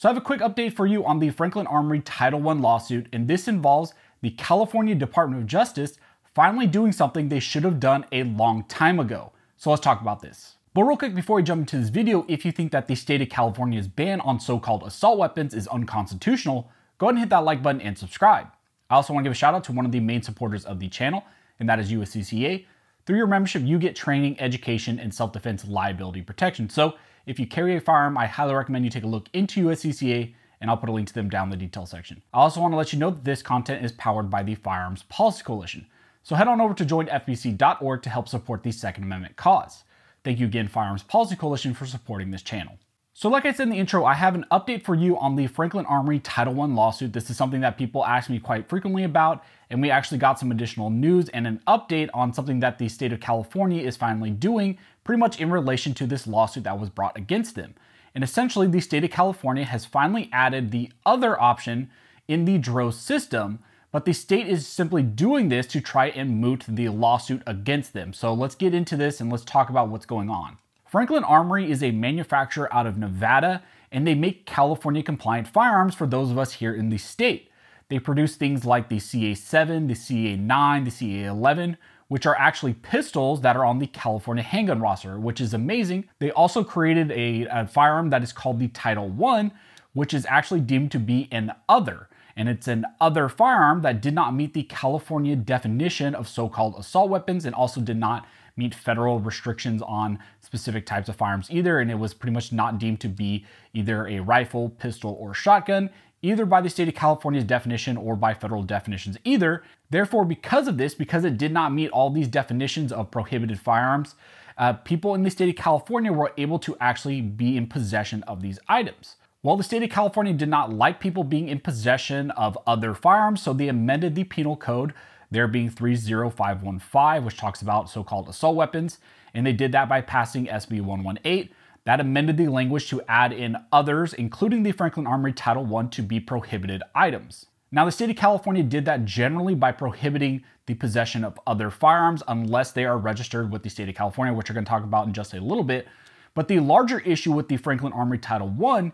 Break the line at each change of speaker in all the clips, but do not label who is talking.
So I have a quick update for you on the Franklin Armory Title I lawsuit, and this involves the California Department of Justice finally doing something they should have done a long time ago. So let's talk about this. But real quick before we jump into this video, if you think that the state of California's ban on so-called assault weapons is unconstitutional, go ahead and hit that like button and subscribe. I also want to give a shout out to one of the main supporters of the channel, and that is USCCA. Through your membership, you get training, education, and self-defense liability protection. So if you carry a firearm, I highly recommend you take a look into USCCA and I'll put a link to them down in the detail section. I also want to let you know that this content is powered by the Firearms Policy Coalition. So head on over to joinfpc.org to help support the Second Amendment cause. Thank you again, Firearms Policy Coalition, for supporting this channel. So like I said in the intro, I have an update for you on the Franklin Armory Title I lawsuit. This is something that people ask me quite frequently about, and we actually got some additional news and an update on something that the state of California is finally doing, pretty much in relation to this lawsuit that was brought against them. And essentially, the state of California has finally added the other option in the DRO system, but the state is simply doing this to try and moot the lawsuit against them. So let's get into this and let's talk about what's going on. Franklin Armory is a manufacturer out of Nevada, and they make California compliant firearms for those of us here in the state. They produce things like the CA7, the CA9, the CA11, which are actually pistols that are on the California handgun roster, which is amazing. They also created a, a firearm that is called the Title I, which is actually deemed to be an other. And it's an other firearm that did not meet the California definition of so called assault weapons and also did not meet federal restrictions on specific types of firearms either, and it was pretty much not deemed to be either a rifle, pistol, or shotgun, either by the state of California's definition or by federal definitions either. Therefore, because of this, because it did not meet all these definitions of prohibited firearms, uh, people in the state of California were able to actually be in possession of these items. Well, the state of California did not like people being in possession of other firearms, so they amended the penal code there being 30515, which talks about so called assault weapons. And they did that by passing SB 118. That amended the language to add in others, including the Franklin Armory Title I, to be prohibited items. Now, the state of California did that generally by prohibiting the possession of other firearms unless they are registered with the state of California, which we're going to talk about in just a little bit. But the larger issue with the Franklin Armory Title I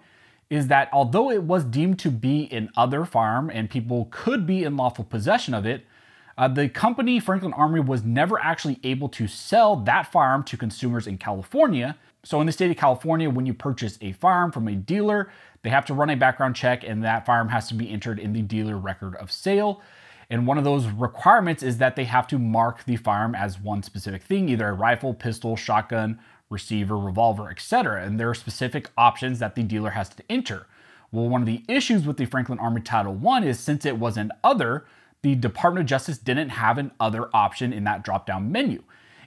is that although it was deemed to be an other firearm and people could be in lawful possession of it, uh, the company Franklin Armory was never actually able to sell that firearm to consumers in California. So, in the state of California, when you purchase a firearm from a dealer, they have to run a background check and that firearm has to be entered in the dealer record of sale. And one of those requirements is that they have to mark the firearm as one specific thing, either a rifle, pistol, shotgun, receiver, revolver, etc. And there are specific options that the dealer has to enter. Well, one of the issues with the Franklin Armory Title I is since it was an other, the Department of Justice didn't have an other option in that drop down menu.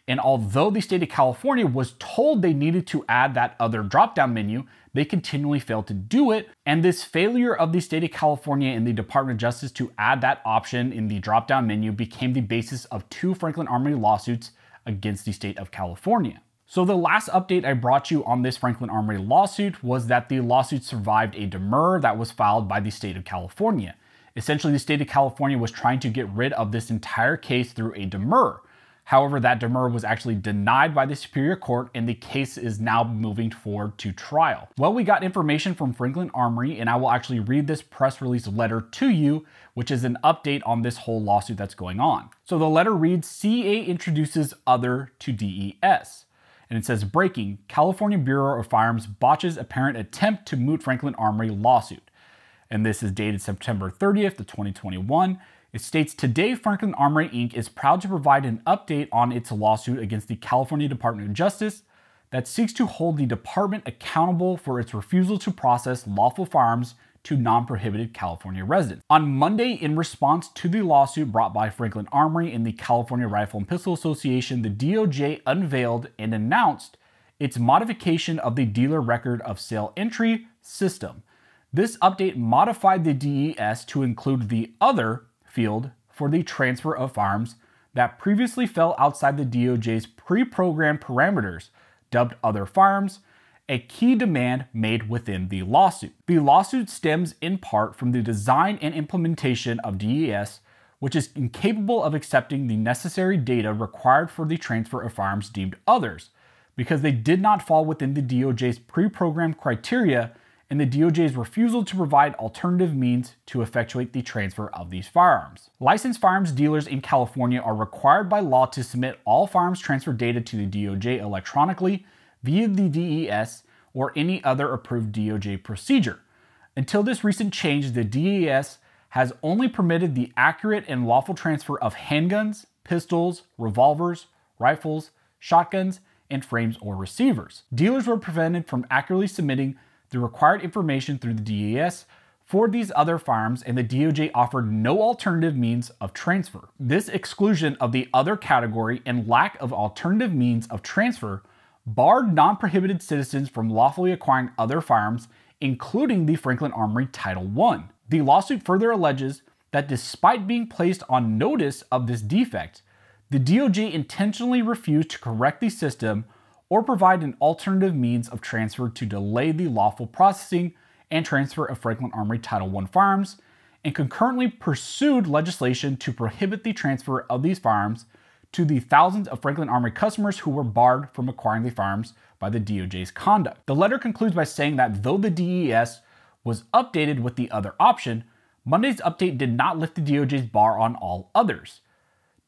And although the state of California was told they needed to add that other drop down menu, they continually failed to do it. And this failure of the state of California and the Department of Justice to add that option in the drop down menu became the basis of two Franklin Armory lawsuits against the state of California. So the last update I brought you on this Franklin Armory lawsuit was that the lawsuit survived a demur that was filed by the state of California. Essentially, the state of California was trying to get rid of this entire case through a demur. However, that demur was actually denied by the Superior Court and the case is now moving forward to trial. Well, we got information from Franklin Armory and I will actually read this press release letter to you, which is an update on this whole lawsuit that's going on. So the letter reads, CA introduces other to DES. And it says, breaking, California Bureau of Firearms botches apparent attempt to moot Franklin Armory lawsuit and this is dated September 30th of 2021. It states today Franklin Armory Inc. is proud to provide an update on its lawsuit against the California Department of Justice that seeks to hold the department accountable for its refusal to process lawful firearms to non prohibited California residents. On Monday, in response to the lawsuit brought by Franklin Armory and the California Rifle and Pistol Association, the DOJ unveiled and announced its modification of the dealer record of sale entry system this update modified the DES to include the other field for the transfer of firearms that previously fell outside the DOJ's pre-programmed parameters, dubbed other firearms, a key demand made within the lawsuit. The lawsuit stems in part from the design and implementation of DES, which is incapable of accepting the necessary data required for the transfer of firearms deemed others, because they did not fall within the DOJ's pre-programmed criteria and the DOJ's refusal to provide alternative means to effectuate the transfer of these firearms. Licensed firearms dealers in California are required by law to submit all firearms transfer data to the DOJ electronically via the DES or any other approved DOJ procedure. Until this recent change, the DES has only permitted the accurate and lawful transfer of handguns, pistols, revolvers, rifles, shotguns, and frames or receivers. Dealers were prevented from accurately submitting the required information through the DES for these other firearms, and the DOJ offered no alternative means of transfer. This exclusion of the other category and lack of alternative means of transfer barred non prohibited citizens from lawfully acquiring other firearms, including the Franklin Armory Title I. The lawsuit further alleges that despite being placed on notice of this defect, the DOJ intentionally refused to correct the system or provide an alternative means of transfer to delay the lawful processing and transfer of Franklin Armory Title I firearms, and concurrently pursued legislation to prohibit the transfer of these firearms to the thousands of Franklin Armory customers who were barred from acquiring the firearms by the DOJ's conduct. The letter concludes by saying that though the DES was updated with the other option, Monday's update did not lift the DOJ's bar on all others.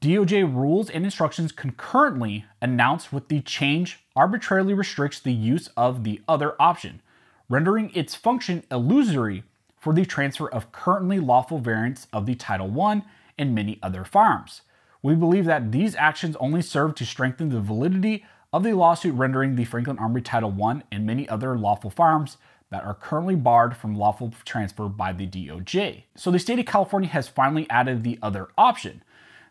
DOJ rules and instructions concurrently announced with the change arbitrarily restricts the use of the other option, rendering its function illusory for the transfer of currently lawful variants of the Title I and many other firearms. We believe that these actions only serve to strengthen the validity of the lawsuit rendering the Franklin Armory Title I and many other lawful firearms that are currently barred from lawful transfer by the DOJ. So the state of California has finally added the other option,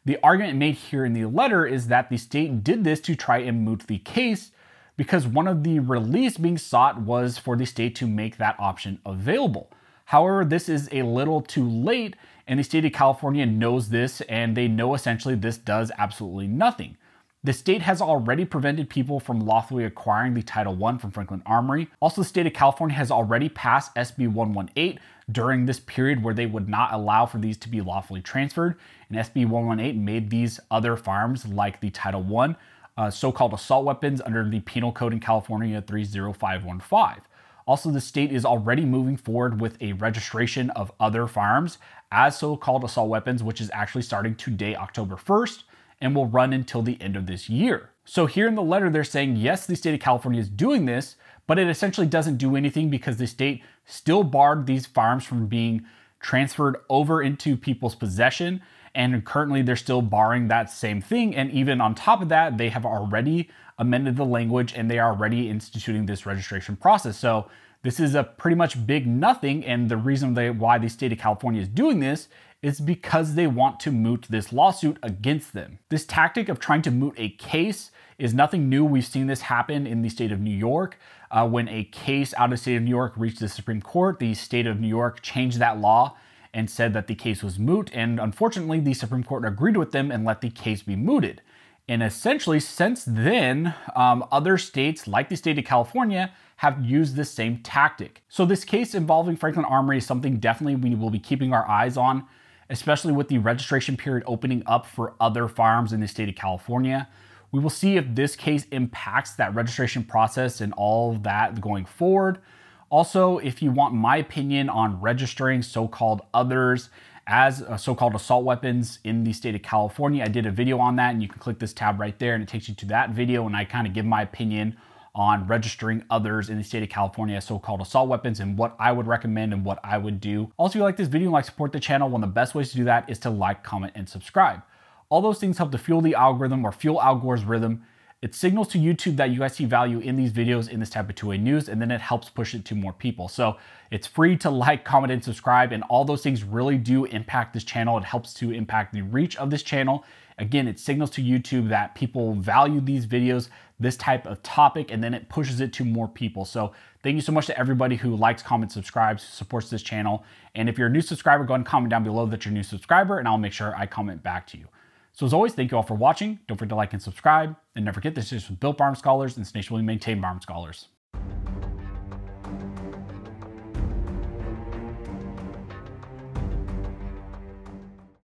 the argument made here in the letter is that the state did this to try and moot the case because one of the release being sought was for the state to make that option available. However, this is a little too late, and the state of California knows this, and they know essentially this does absolutely nothing. The state has already prevented people from lawfully acquiring the Title I from Franklin Armory. Also, the state of California has already passed SB 118 during this period where they would not allow for these to be lawfully transferred. And SB 118 made these other firearms, like the Title I, uh, so called assault weapons under the Penal Code in California 30515. Also, the state is already moving forward with a registration of other firearms as so called assault weapons, which is actually starting today, October 1st and will run until the end of this year. So here in the letter, they're saying, yes, the state of California is doing this, but it essentially doesn't do anything because the state still barred these firearms from being transferred over into people's possession. And currently, they're still barring that same thing. And even on top of that, they have already amended the language and they are already instituting this registration process. So this is a pretty much big nothing. And the reason they, why the state of California is doing this is because they want to moot this lawsuit against them. This tactic of trying to moot a case is nothing new. We've seen this happen in the state of New York. Uh, when a case out of the state of New York reached the Supreme Court, the state of New York changed that law and said that the case was moot. And unfortunately, the Supreme Court agreed with them and let the case be mooted. And essentially, since then, um, other states, like the state of California, have used this same tactic. So, this case involving Franklin Armory is something definitely we will be keeping our eyes on especially with the registration period opening up for other firearms in the state of California. We will see if this case impacts that registration process and all of that going forward. Also, if you want my opinion on registering so called others as uh, so called assault weapons in the state of California, I did a video on that, and you can click this tab right there and it takes you to that video. And I kind of give my opinion on registering others in the state of California as so-called assault weapons and what I would recommend and what I would do. Also, if you like this video and like support the channel, one of the best ways to do that is to like, comment, and subscribe. All those things help to fuel the algorithm or fuel Al Gore's rhythm. It signals to YouTube that you guys see value in these videos in this type of 2A news, and then it helps push it to more people. So it's free to like, comment, and subscribe, and all those things really do impact this channel. It helps to impact the reach of this channel. Again, it signals to YouTube that people value these videos, this type of topic, and then it pushes it to more people. So thank you so much to everybody who likes, comments, subscribes, supports this channel. And if you're a new subscriber, go ahead and comment down below that you're a new subscriber, and I'll make sure I comment back to you. So as always, thank you all for watching. Don't forget to like and subscribe. And never forget, this is Built Arm Scholars and Snake maintain Arm Scholars.